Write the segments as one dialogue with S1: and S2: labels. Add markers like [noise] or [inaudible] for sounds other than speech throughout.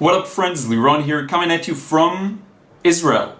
S1: What up friends, Liron here, coming at you from Israel.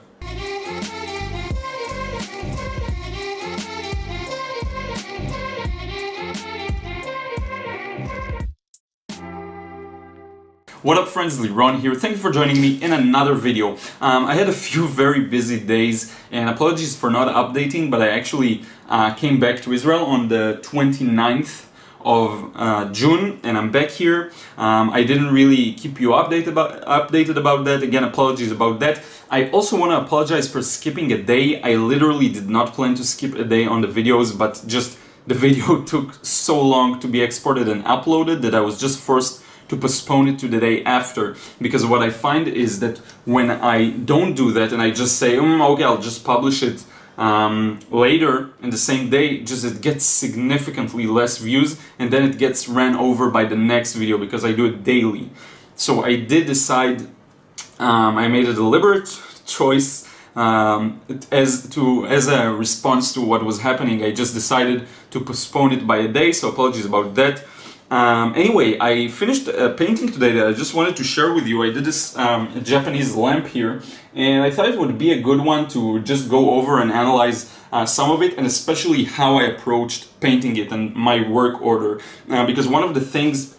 S1: What up friends, Liron here. Thank you for joining me in another video. Um, I had a [laughs] few very busy days and apologies for not updating, but I actually uh, came back to Israel on the 29th of uh, June and I'm back here. Um, I didn't really keep you updated about, updated about that. Again, apologies about that. I also want to apologize for skipping a day. I literally did not plan to skip a day on the videos, but just the [laughs] video took so long to be exported and uploaded that I was just forced to postpone it to the day after because what I find is that when I don't do that and I just say mm, okay I'll just publish it um, later in the same day just it gets significantly less views and then it gets ran over by the next video because I do it daily. So I did decide um, I made a deliberate choice um, as to as a response to what was happening I just decided to postpone it by a day so apologies about that um, anyway, I finished a painting today that I just wanted to share with you. I did this um, Japanese lamp here, and I thought it would be a good one to just go over and analyze uh, some of it, and especially how I approached painting it and my work order. Uh, because one of the things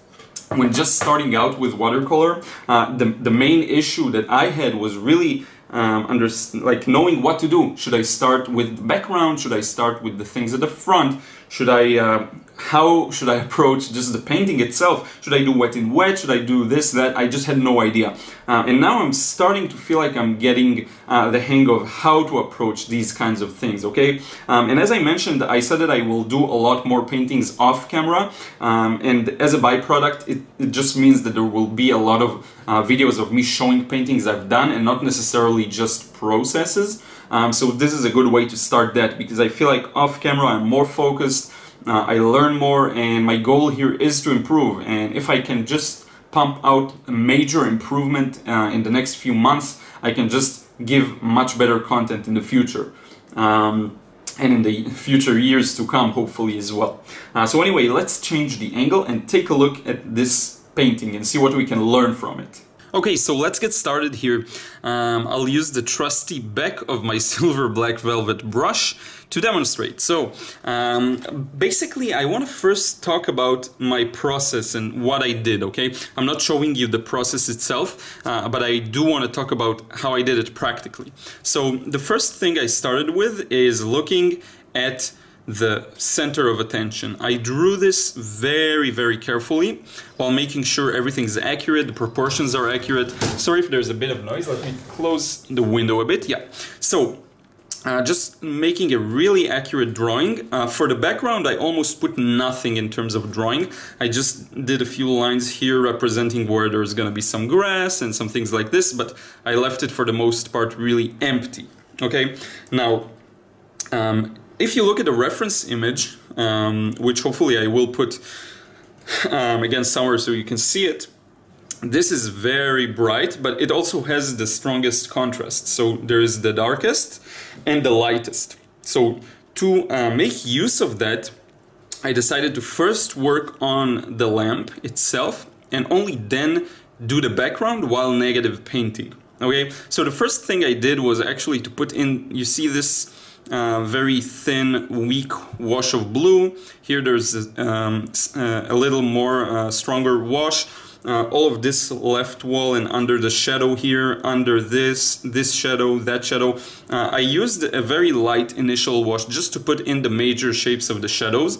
S1: when just starting out with watercolor, uh, the, the main issue that I had was really um, under, like knowing what to do. Should I start with the background? Should I start with the things at the front? Should I, uh, how should I approach just the painting itself? Should I do wet in wet? Should I do this, that? I just had no idea. Uh, and now I'm starting to feel like I'm getting uh, the hang of how to approach these kinds of things, okay? Um, and as I mentioned, I said that I will do a lot more paintings off camera. Um, and as a byproduct, it, it, just means that there will be a lot of uh, videos of me showing paintings I've done and not necessarily just processes. Um, so this is a good way to start that because I feel like off camera I'm more focused, uh, I learn more and my goal here is to improve and if I can just pump out a major improvement uh, in the next few months I can just give much better content in the future. Um, and in the future years to come hopefully as well. Uh, so anyway, let's change the angle and take a look at this painting and see what we can learn from it. Okay, so let's get started here. Um, I'll use the trusty back of my [laughs] silver black velvet brush to demonstrate. So um, basically I want to first talk about my process and what I did, okay? I'm not showing you the process itself, uh, but I do want to talk about how I did it practically. So the first thing I started with is looking at the center of attention. I drew this very, very carefully while making sure everything's accurate, the proportions are accurate. Sorry if there's a bit of noise, let me close the window a bit. Yeah, so uh, just making a really accurate drawing. Uh, for the background, I almost put nothing in terms of drawing. I just did a few lines here representing where there's gonna be some grass and some things like this, but I left it for the most part really empty. Okay, now um, if you look at the reference image, um, which hopefully I will put um, again somewhere so you can see it, this is very bright, but it also has the strongest contrast. So there is the darkest and the lightest. So to uh, make use of that, I decided to first work on the lamp itself and only then do the background while negative painting. Okay, so the first thing I did was actually to put in, you see this very thin, weak wash of blue. Here there's um, uh, a little more uh, stronger wash. Uh, all of this left wall and under the shadow here, under this, this shadow, that shadow. Uh, I used a very light initial wash just to put in the major shapes of the shadows.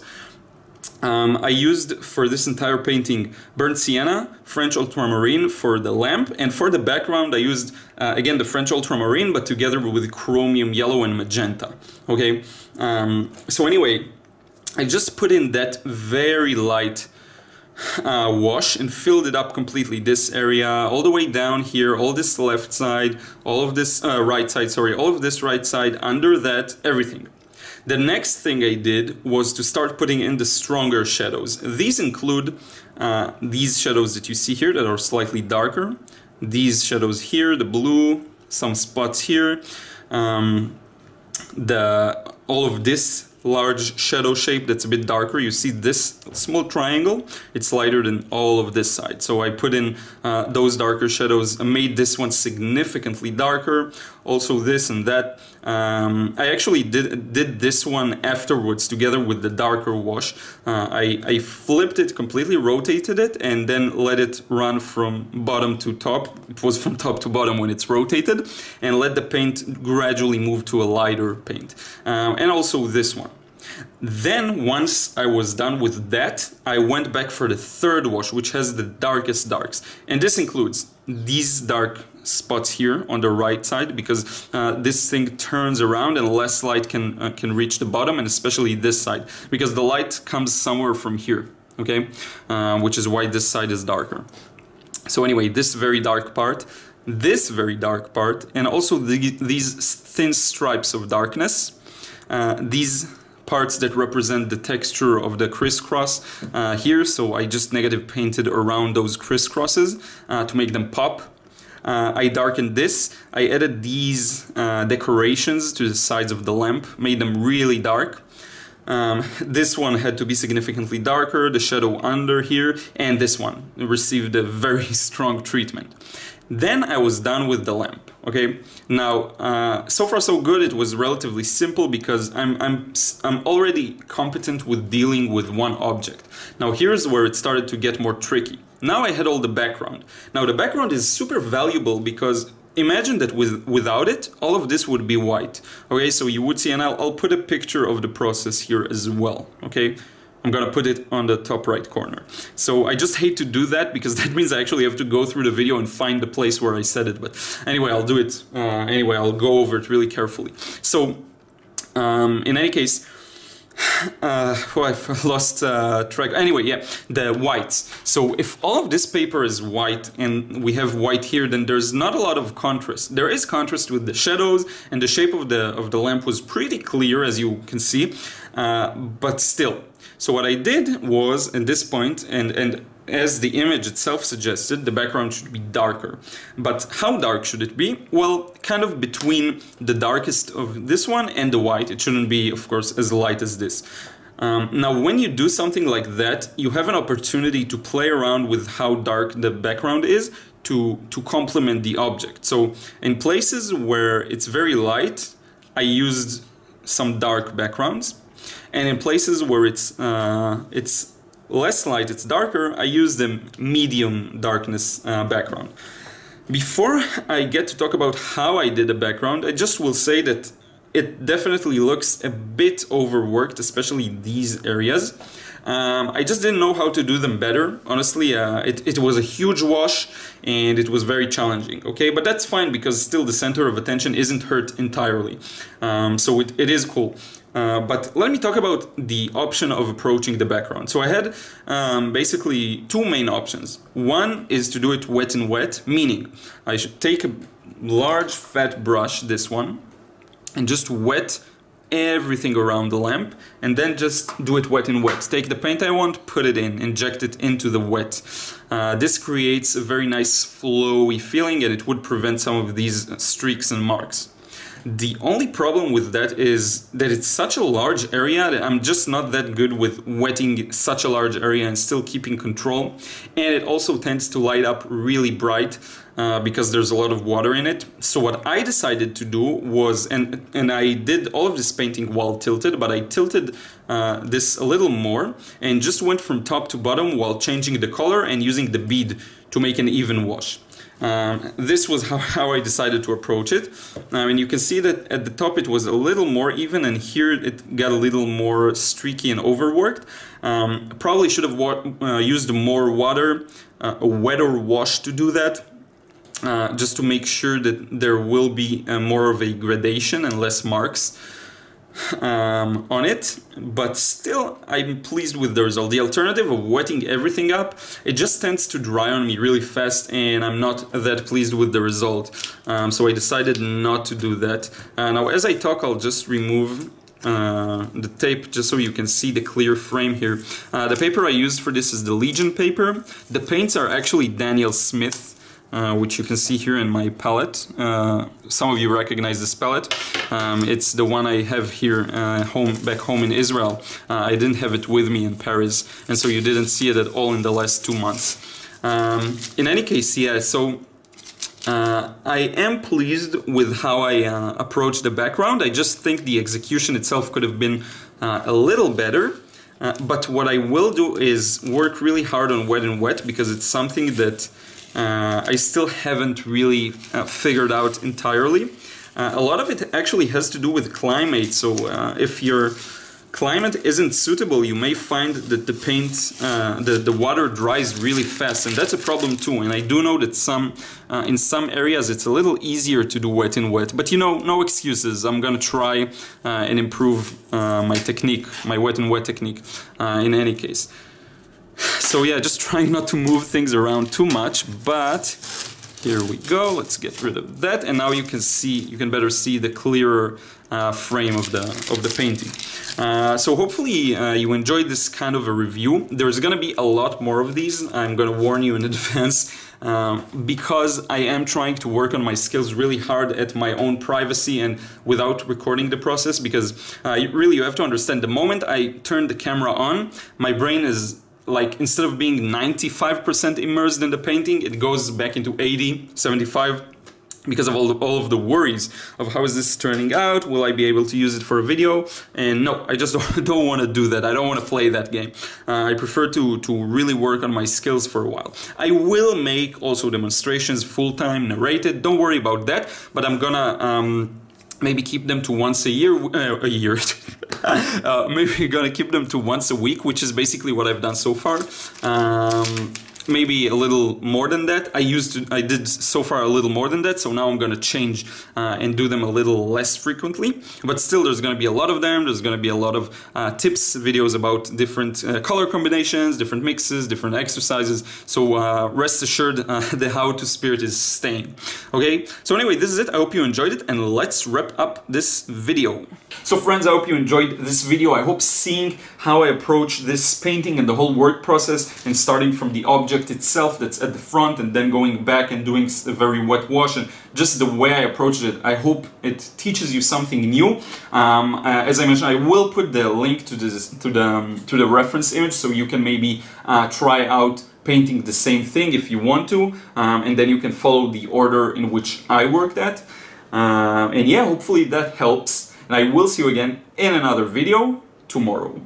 S1: Um, I used for this entire painting burnt sienna, French ultramarine for the lamp, and for the background I used uh, again the French ultramarine, but together with chromium yellow and magenta. Okay, um, so anyway, I just put in that very light uh, wash and filled it up completely. This area, all the way down here, all this left side, all of this uh, right side, sorry, all of this right side, under that, everything. The next thing I did was to start putting in the stronger shadows. These include uh, these shadows that you see here that are slightly darker, these shadows here, the blue, some spots here, um, the all of this large shadow shape that's a bit darker. You see this small triangle, it's lighter than all of this side. So I put in uh, those darker shadows, made this one significantly darker, also this and that. Um, I actually did, did this one afterwards together with the darker wash. Uh, I, I flipped it completely, rotated it, and then let it run from bottom to top. It was from top to bottom when it's rotated, and let the paint gradually move to a lighter paint. Um, and also this one. Then once I was done with that, I went back for the third wash, which has the darkest darks. And this includes these dark spots here on the right side because uh, this thing turns around and less light can, uh, can reach the bottom and especially this side because the light comes somewhere from here, okay? Uh, which is why this side is darker. So anyway, this very dark part, this very dark part, and also the, these thin stripes of darkness, uh, these parts that represent the texture of the crisscross uh, here. So I just negative painted around those crisscrosses uh, to make them pop. Uh, I darkened this. I added these uh, decorations to the sides of the lamp, made them really dark. Um, this one had to be significantly darker, the shadow under here, and this one received a very [laughs] strong treatment. Then I was done with the lamp. Okay. Now, uh, so far so good. It was relatively simple because I'm I'm I'm already competent with dealing with one object. Now here's where it started to get more tricky. Now I had all the background. Now the background is super valuable because imagine that with without it all of this would be white okay so you would see and I'll, I'll put a picture of the process here as well okay I'm gonna put it on the top right corner. So I just hate to do that because [laughs] that means I actually have to go through the video and find the place where I said it. But anyway, I'll do it. Uh, anyway, I'll go over it really carefully. So um, in any case, [sighs] uh, oh, I've [laughs] lost uh, track. Anyway, yeah, the whites. So if all of this paper is white and we have white here, then there's not a lot of contrast. There is contrast with the shadows and the shape of the of the lamp was pretty clear as you can see, uh, but still. So what I did was at this point, and and as the image itself suggested, the background should be darker. But how dark should it be? Well, kind of between the darkest of this one and the white. It shouldn't be, of course, as light as this. Um, now, when you do something like that, you have an opportunity to play around with how dark the background is to, to complement the object. So in places where it's very light, I used some dark backgrounds. And in places where it's, uh, it's less light, it's darker, I use the medium darkness uh, background. Before I get to talk about how I did the background, I just will say that it definitely looks a bit overworked, especially these areas. Um, I just didn't know how to do them better. Honestly, uh, it, it was a huge wash and it was very challenging. Okay, but that's fine because still the center of attention isn't hurt entirely. Um, so it, it is cool. Uh, but let me talk about the option of approaching the background. So I had um, basically two main options. One is to do it wet and wet, meaning I should take a large fat brush, this one, and just wet everything around the lamp and then just do it wet and wet. Take the paint I want, put it in, inject it into the wet. Uh, this creates a very nice flowy feeling and it would prevent some of these streaks and marks. The only problem with that is that it's such a large area that I'm just not that good with wetting such a large area and still keeping control. And it also tends to light up really bright uh, because there's a lot of water in it. So what I decided to do was, and, and I did all of this painting while tilted, but I tilted uh, this a little more and just went from top to bottom while changing the color and using the bead to make an even wash. Um, this was [laughs] how, how I decided to approach it. I mean, you can see that at the top it was a little more even and here it got a little more streaky and overworked. Um, probably should have uh, used more water, uh, a wetter wash to do that. Uh, just to make sure that there will be uh, more of a gradation and less marks um, on it, but still I'm pleased with the result. The alternative of wetting everything up, it just tends to dry on me really fast and I'm not that pleased with the result. Um, so I decided not to do that. Uh, now as I talk I'll just remove uh, the tape just so you can see the clear frame here. Uh, the paper I used for this is the Legion paper. The paints are actually Daniel Smith uh, which you can see here in my palette. Uh, some of you recognize this palette. Um, it's the one I have here uh, home back home in Israel. Uh, I didn't have it with me in Paris, and so you didn't see it at all in the last two months. Um, in any case, yeah, so uh, I am pleased with how I uh, approached the background. I just think the execution itself could have been uh, a little better. Uh, but what I will do is work really hard on wet and wet because it's something that uh, I still haven't really uh, figured out entirely. Uh, a lot of it actually has to do with climate, so if your climate isn't suitable, you may find that the paint, uh, the, the water dries really fast, and that's a problem too. And I do know that some, uh, in some areas it's a little easier to do wet in wet, but you know, no excuses. I'm gonna try uh, and improve my technique, my wet in wet technique in any case. So yeah, just trying not to move things around too much, but here we go. Let's get rid of that. And now you can see, you can better see the clearer uh, frame of the, of the painting. Uh, so hopefully uh, you enjoyed this kind of a review. There's gonna be a lot more of these. I'm gonna warn you in [laughs] advance. Um, because I am trying to work on my skills really hard at my own privacy and without recording the process because uh, really you have to understand the moment I turn the camera on my brain is like instead of being 95% immersed in the painting, it goes back into 80, 75 because of all, the, all of the worries of how is this turning out, will I be able to use it for a video, and no, I just [laughs] don't, don't want to do that, I don't want to play that game. Uh, I prefer to, to really work on my skills for a while. I will make also demonstrations full-time narrated, don't worry about that, but I'm gonna um, maybe keep them to once a year, uh, a year. [laughs] uh, maybe gonna keep them to once a week, which is basically what I've done so far. Um, maybe a little more than that. I used to, I did so far a little more than that, so now I'm gonna change uh, and do them a little less frequently. But still, there's gonna be a lot of them. There's gonna be a lot of uh, tips, videos about different uh, color combinations, different mixes, different exercises. So uh, rest assured, uh, [laughs] the how to spirit is staying. Okay, so anyway, this is it. I hope you enjoyed it, and let's wrap up this video. So friends, I hope you enjoyed this video. I hope seeing how I approach this painting and the whole work process and starting from the object object itself that's at the front and then going back and doing a very wet wash and just the way I approached it, I hope it teaches you something new. Um, uh, as I mentioned, I will put the link to, this, to, the, um, to the reference image so you can maybe uh, try out painting the same thing if you want to um, and then you can follow the order in which I worked at. Uh, and yeah, hopefully that helps and I will see you again in another video tomorrow.